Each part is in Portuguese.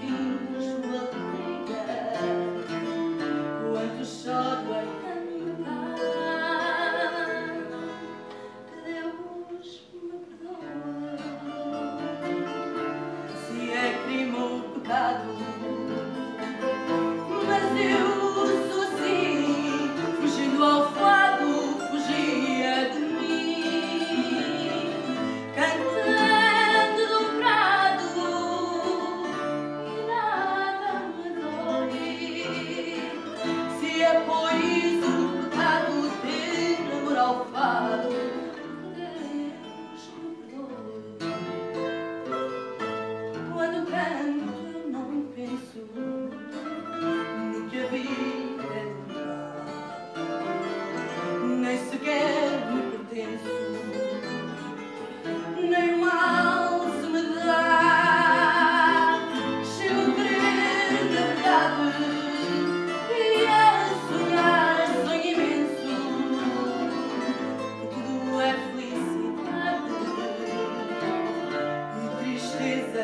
feet.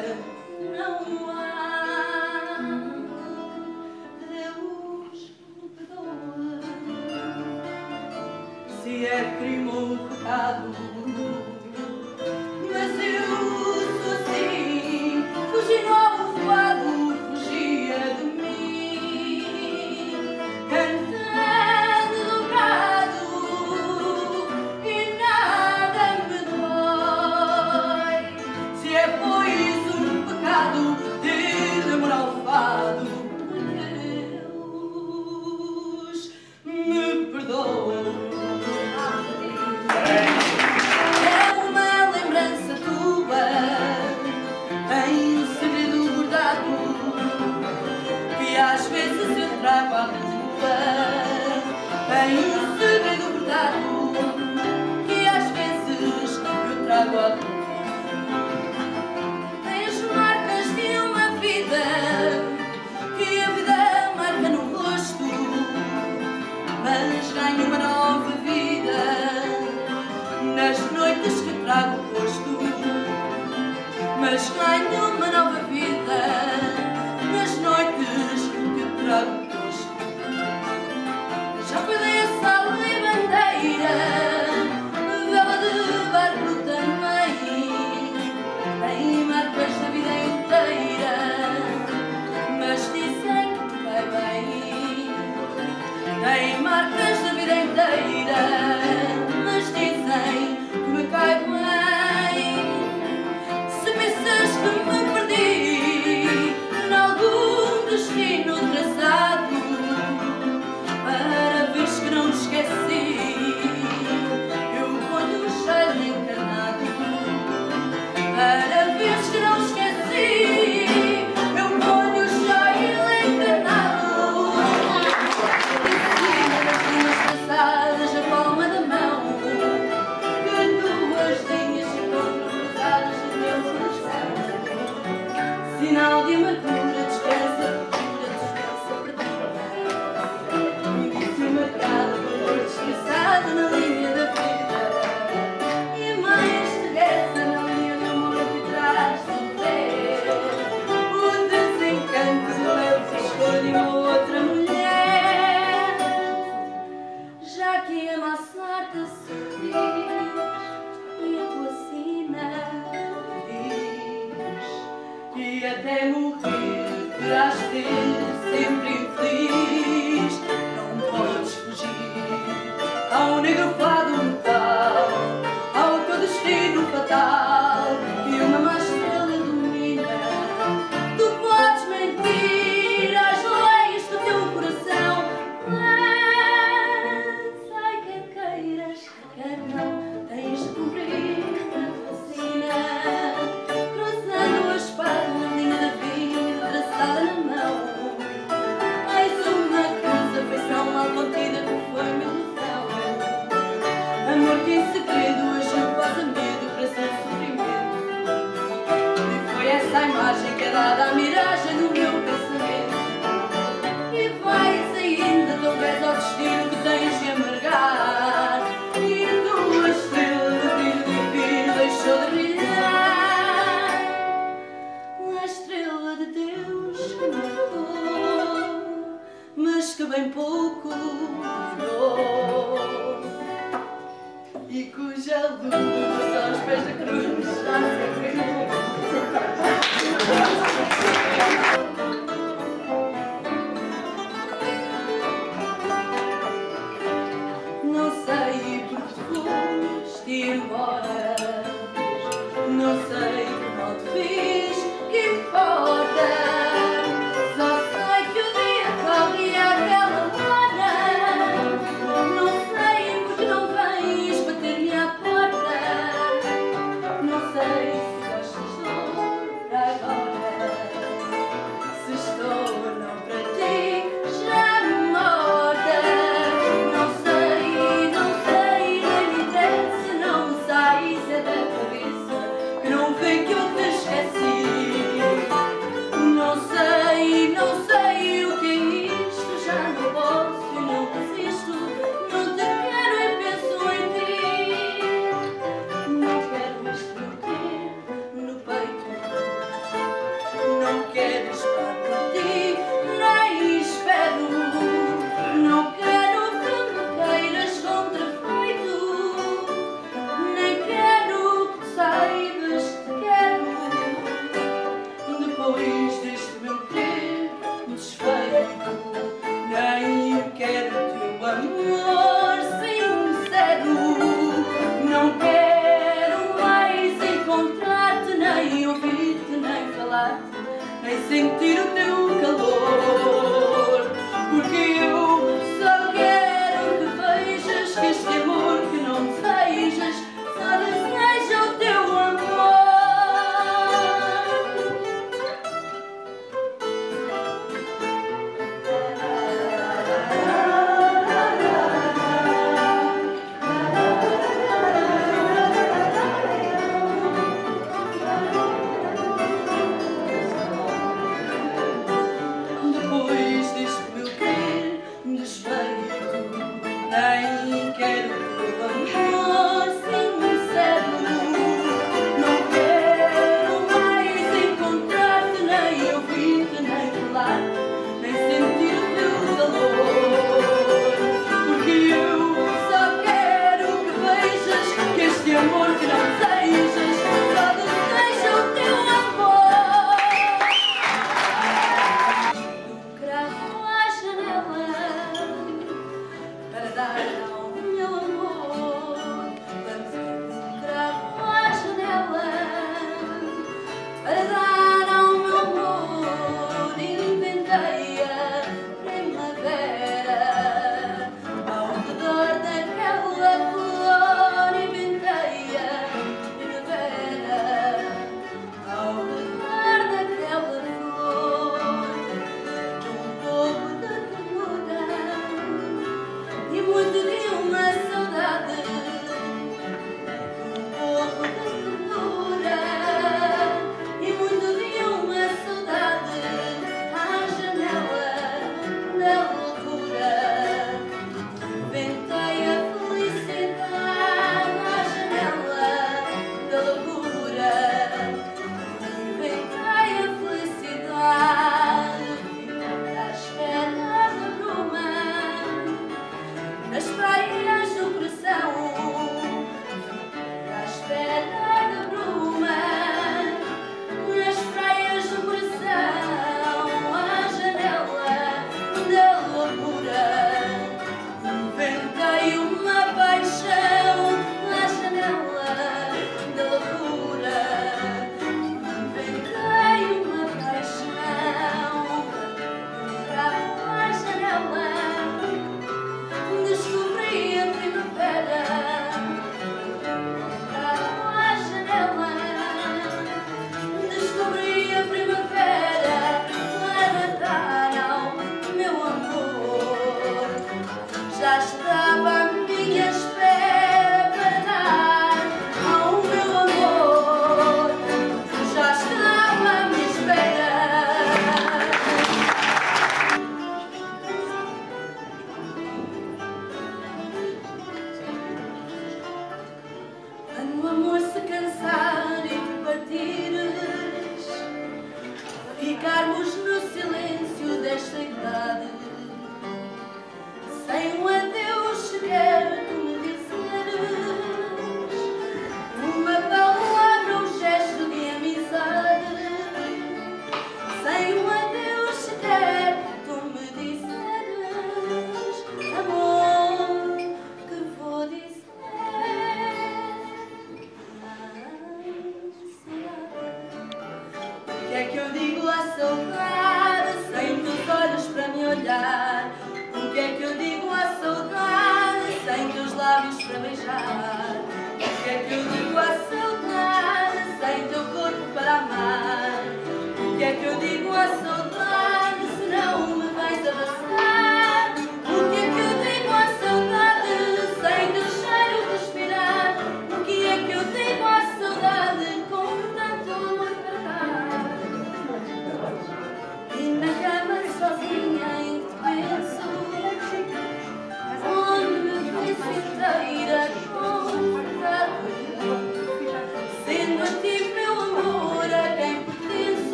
head. manhãs ganho uma nova vida. Nas noites que trago o rosto Mas ganho uma nova vida old nigga chegada a miragem do meu pensamento. E vais ainda tão pés ao destino que tens de amargar. E tua estrela de brilho divino deixou de brilhar. A estrela de Deus que me falou Mas que bem pouco virou E cuja luz aos pés da cruz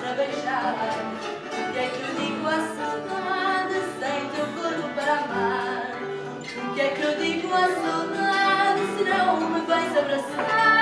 para beijar O que é que eu digo à saudade sem teu corpo para amar? O que é que eu digo à saudade se não me vais abraçar?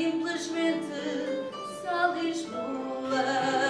Simplesmente só Lisboa.